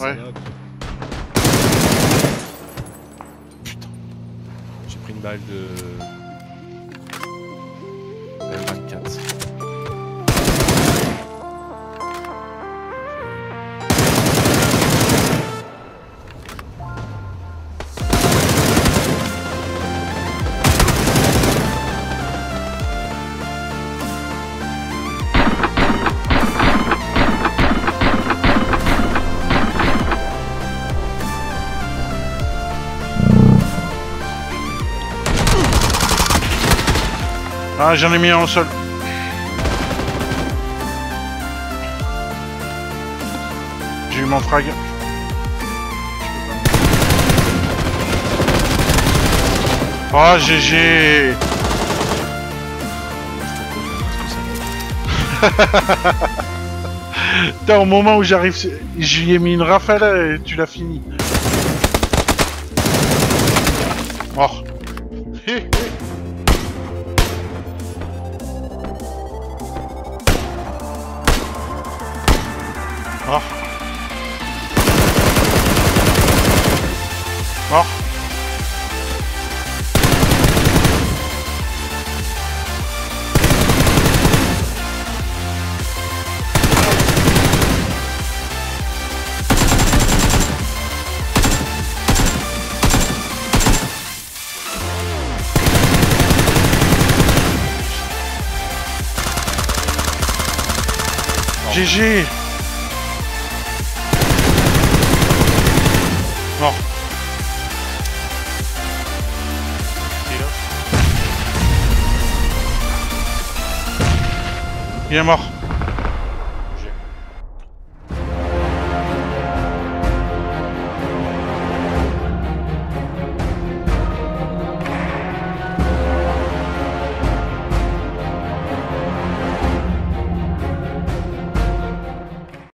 Ouais. Putain. J'ai pris une balle de. Ah, j'en ai mis un au sol. J'ai eu mon frag. Oh, GG Putain, au moment où j'arrive, j'y ai mis une rafale et tu l'as fini. Mort. Mort. GG Hier, mach.